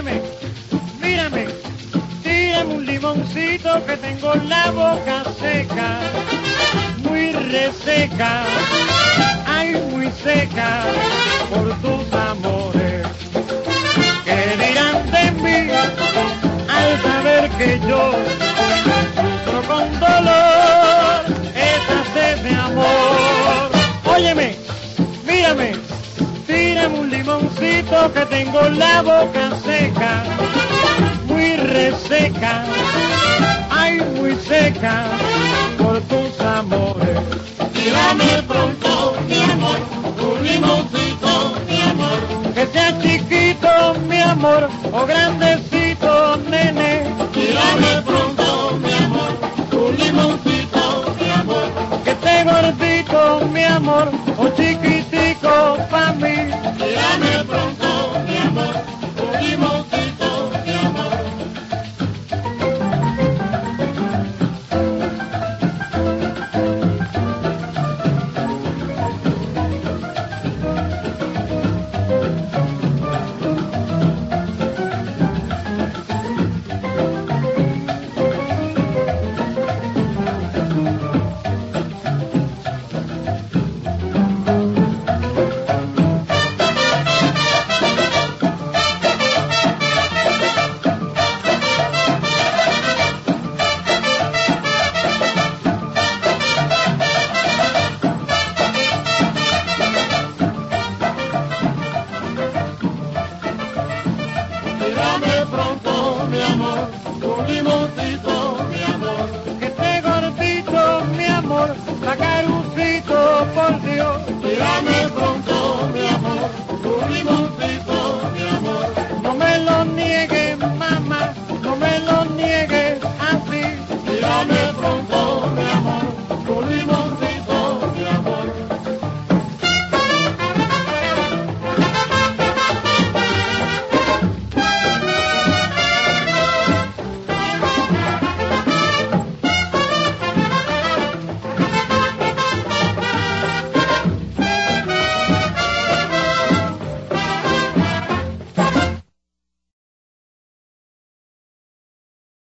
óyeme, mírame, tírame un limoncito que tengo la boca seca, muy reseca. Limoncito que tengo la boca seca, muy reseca, ay muy seca por tus amores. Tírame pronto, mi amor, un limoncito, mi amor. Que sea chiquito mi amor o grandecito nene, Tírame pronto, mi amor, un limoncito, mi amor. que esté gordito mi amor o chiquitico pa' mí. Tírame pronto, mi amor, Tírame pronto, mi amor, un limoncito, mi amor. Que esté gordito mi amor, sacarucito